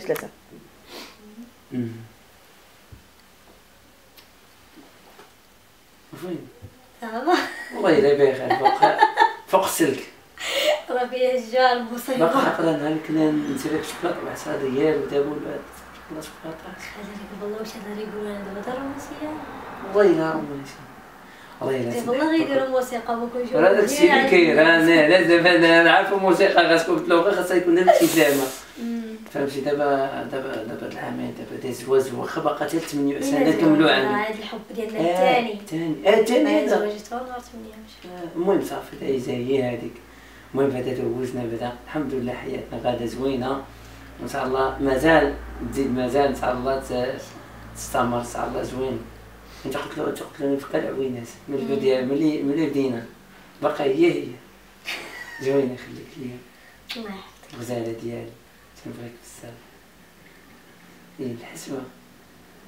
ثلاثة فين والله الا باغي فوق فوق السلك راه فيها الجار باقي مصيبة عقلا نهار كنا ندير لك الشوكولاط بعصا ديال ودابا شوكولاط شوكولاطات هذاك والله واش هذا يقولوا أنا دابا موسيقى والله الا رومانسي والله الا والله غيديروا موسيقى بكون يشوفوا راه داكشي اللي كاين راه أنا لا دابا أنا نعرف الموسيقى تلوغ خاصها يكون دابا ابتسامه فهمتي؟ دابا دابا دابا العامين دابا داز زواج واخا باقا حتى 8 سنه كملوا عامين هذا الحب ديالنا الثاني. الثاني. آه الثاني هذا. تزوجت غير نهار 8 ماشي المهم صافي دايزه هي هذيك. المهم بعدا تزوجنا بعدا الحمد لله حياتنا غادا زوينة. وإن شاء الله مازال تزيد مازال إن شاء الله تستمر إن شاء الله زوين. انت قلت له قلت له نفكر العوينات من البدايه ملي ملي بدينا. باقا هي هي. زوينة خليك ليا. الله يحفظك الغزالة ديالي. تنبغيك بزاف. إيه الحسبة.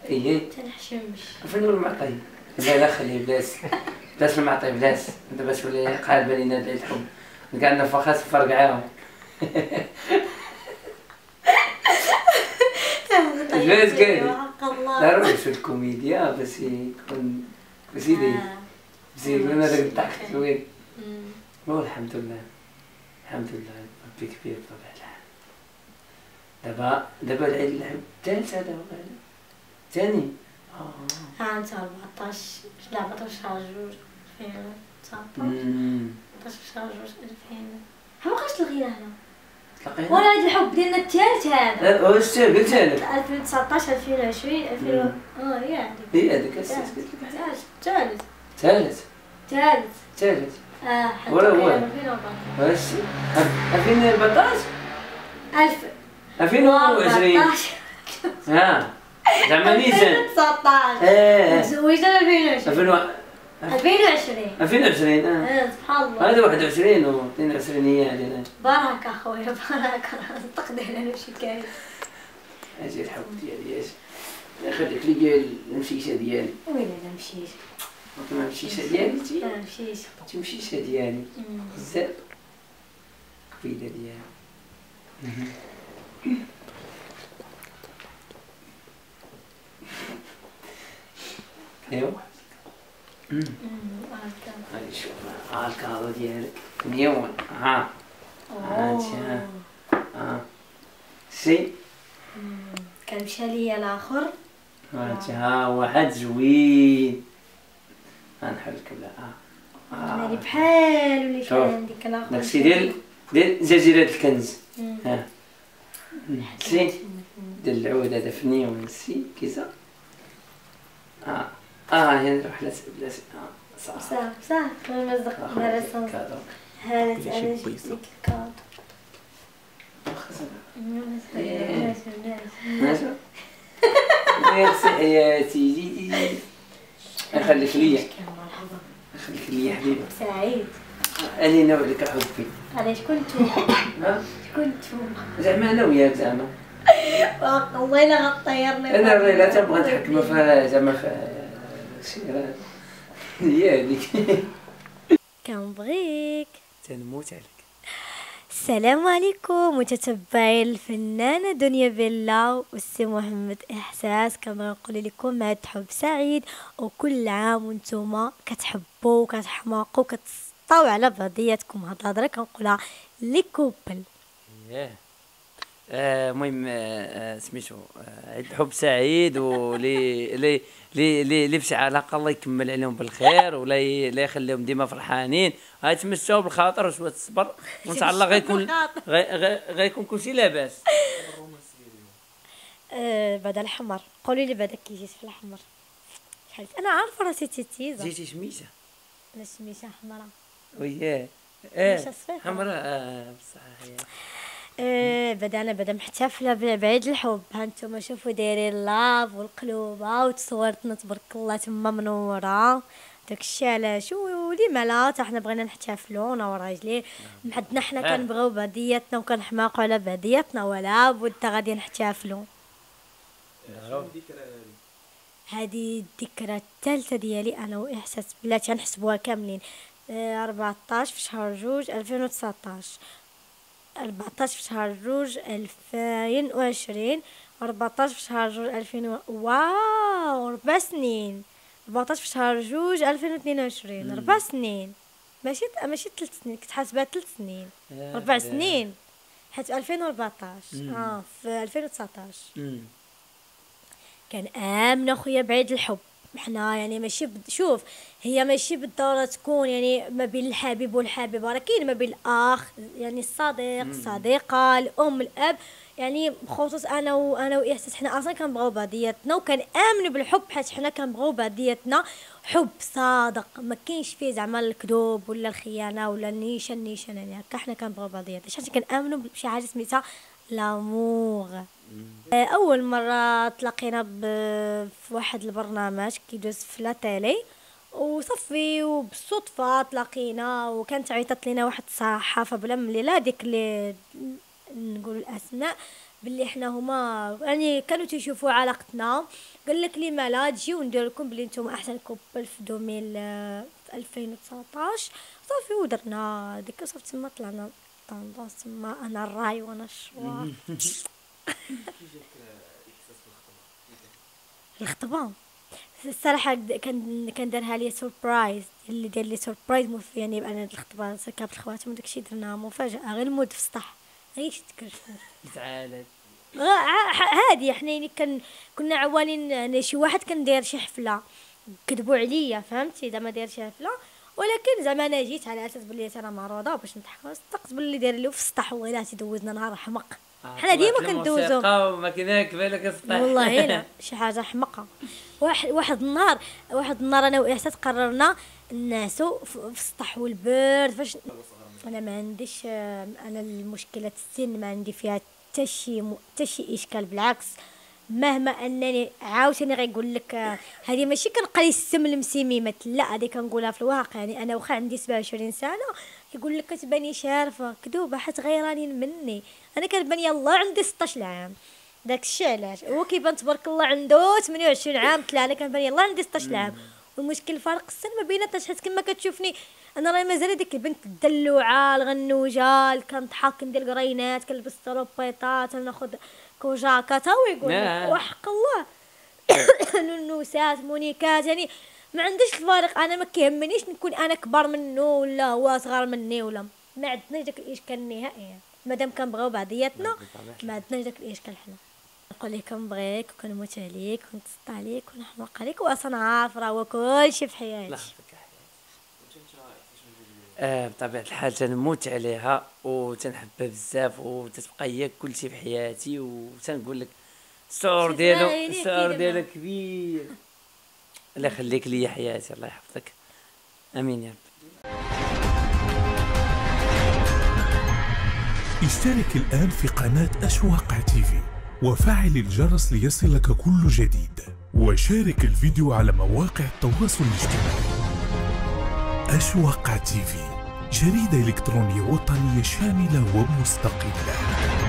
إيه تنحشمش فين هو المعطي؟ لا لا خليه بلاش. بلاش المعطي بلاش. دابا تولي قالبة لينا الحب. كاع النفخات فرقعاهم. حق الله. لا راه شو الكوميديا بس يكون سيدي آه. زين أنا داك الضحك زوين مم. هو الحمد لله. الحمد لله. ربي كبير بطبيعة الحال دابا دابا العيد الحب الثالث هذا هو هذا ثاني آه. ها انت 14 لا 14 شهر جوج 2019 أمم. 14 شهر جوج 2000 ما بقاش الغيرة هنا؟ ولا هذا الحب ديالنا الثالث هذا. السير قلت لك 2019 2020 2000 آه هي هذيك السير قلت لك ثالث ثالث ثالث ثالث آه ولا هو. كان 2014 واش 2014 1000 2020 14 ها زعما ميزان 19 آه تزوجنا 2020 2020 2020 2020 آه. آه سبحان الله. هذا 21 و 22 هي علينا بارك اخويا بارك. تقدر أنا شي كاين. أجي الحب ديالي أجي لك لي المشيشه ديالي. وين أنا مشيت ما المشيشه ديالي تي أنا مشيت المشيشه ديالي. بزاف. قبيلة ديالي. ايوا نشوف ها ال cadeau ديالك مليون ها هانتي ها ها سي. كان مشى ليا الآخر هانتي ها واحد زوين غنحلك بلا ها مالي ها بحال شوف. كان عندك الآخر داكشي ديال ديال جزيرة الكنز. ها سي ديال العود هذا فني ونسي كيسا آه آه هنا رحلة بلاتي آه صح. صح صح. مزق مرسم كادو هذا أنا جبت. لك. ماشي ميرسي حياتي جيدي خليك ليا خليك ليا حبيبي سعيد اني نوع لك حبي علاش كنتو ها كنتو زعما أنا وياك زعما والله إلا غطيرني. أنا لا تبغى نتحكم في زعما في هي هذيك كنبغيك. تنموت عليك. السلام عليكم متتبعي الفنانة دنيا بيلا والسي محمد إحساس. كما نقول لكم عيد حب سعيد. وكل عام وأنتم كتحبوا وكتحماقوا وكتسطاو على بعضياتكم. هاد الهضرة كنقولها لكوبل. آه، المهم آه، آه، سميتو آه، عيد الحب سعيد ولي لي لي لي لي في شي علاقة الله يكمل عليهم بالخير ولا لا يخليهم ديما فرحانين. غيتمشاو بالخاطر وشوية الصبر وإن شاء الله غيكون غي- غي- غيكون كلشي لاباس. آه بعد الحمر. قولي لي بعدا كي جيت في الحمر. شحال أنا عارفة راسي تيتيزه زيتي شميشه لا شميشه حمراء. وياه. آه صفيفة. حمراء. آه بصح هي آه بعدا أنا بعدا محتفلة بعيد الحب. ها نتوما شوفوا دايرين لاف والقلوبة وتصورتنا تبارك الله تما منورة. داكشي علاش؟ وليما لا حتى حنا بغينا نحتفلوا أنا وراجلي. حدنا حنا آه. كنبغيو بعضياتنا وكنحماقوا على بعضياتنا ولا بد غادي نحتفلوا هذه الذكرى الثالثة ديالي أنا وإحساس بلاتي غنحسبوها كاملين. آه، 14 في شهر جوج 2019 14 في شهر جوج 2020 14 في شهر جوج 2000 و... واو! ربع سنين! 14 في شهر جوج 2022 ربع سنين! ماشي ماشي ثلاث سنين كنت حاسبها ثلاث سنين. ربع. سنين! حيت 2014 مم. آه في 2019 مم. كان آمن أخويا بعيد الحب. حنا يعني ماشي بد... شوف هي ماشي بالضروره تكون يعني ما بين الحبيب والحبيبه راه كاين ما بين الأخ يعني الصديق الصديقه الأم الأب يعني بخصوص أنا وأنا واحساس حنا أصلا كنبغيو بعضياتنا وكنامنوا بالحب حيت حنا كنبغيو بعضياتنا حب صادق ما كاينش فيه زعما الكذوب ولا الخيانة ولا النيشان النيشان يعني هكا حنا كنبغيو بعضياتنا. حيت كنامنوا بشي حاجة سميتها؟ l'amour آه، أول مرة تلاقينا في واحد البرنامج كيدوز في la télé وصافي وبالصدفة تلاقينا وكانت عيطت لنا واحد الصحافة بلا ملي لا ديك اللي نقول الأسماء باللي حنا هما يعني كانوا تيشوفوا علاقتنا قال لك لي مالا تجيو ندير لكم بلي نتوما أحسن couple في 2000 آه، في 2019 صافي ودرنا ديك صافي تما طلعنا tendance تما أنا الراي وأنا الشوار. الخطبه الصراحة كان كان دارها لي surprise اللي دار لي surprise يعني أنا الخطبه جابت الخواتم وداكشي درناها مفاجأة غير المود في السطح غير ع- ح- هادي حنا يعني كان كنا عوالين أنا شي واحد كان داير شي حفلة. كذبوا عليا فهمتي؟ زعما داير شي حفلة. ولكن زعما أنا جيت على أساس بلي أنا معروضه باش نضحك صدقت باللي داير لي في السطح ويلاتي دوزنا نهار حمق حنا ديما كندوزو. وما كذاك بالك السطح والله لا شي حاجة حمقه واحد واحد النهار واحد النهار أنا وإحساس قررنا نعسو في السطح والبرد فاش أنا ما عنديش آه، أنا المشكلة السن ما عندي فيها حتى شي حتى شي إشكال بالعكس. مهما أنني عاوتاني غيقول لك آه، هذه ماشي كنقري السم المسيميمات لا هذه كنقولها في الواقع يعني أنا واخا عندي 27 سنة يقول لك كتباني شارفة كذوبة حيت غيرانين مني. أنا كنبان يلا عندي 16 عام. داك الشيء علاش؟ هو كيبان تبارك الله عنده 28 عام طلع أنا كنبان يلا عندي 16 عام. والمشكل فرق السن ما بيناتنا حيت كما كتشوفني أنا راهي مازال ديك البنت الدلوعه الغنوجة اللي كنضحك ندير قرينات كنلبس طروبيطات ناخذ كوجاكات هو يقول لك نعم. وحق الله. نونوسات مونيكات يعني ما عنديش الفارق أنا ما كيهمنيش نكون أنا كبر منه ولا هو صغر مني ولا. ما عندناش داك الإشكال نهائيا مادام كنبغيو بعضياتنا ما عندناش داك الإشكال حنا. نقول لك كنبغيك وكنموت عليك ونتسطى عليك ونحماق عليك واصلا عارف راه هو كلشي في حياتي آه بطبيعة الحال تنموت عليها وتنحبها بزاف وتتبقى هي كلشي في حياتي وتنقول لك الشعور ديالو الشعور. ديالو كبير. الله يخليك ليا حياتي الله يحفظك. آمين يا رب. اشترك الآن في قناة أشواق تيفي وفعل الجرس ليصلك كل جديد. وشارك الفيديو على مواقع التواصل الاجتماعي. أشواق تيفي جريدة إلكترونية وطنية شاملة ومستقلة.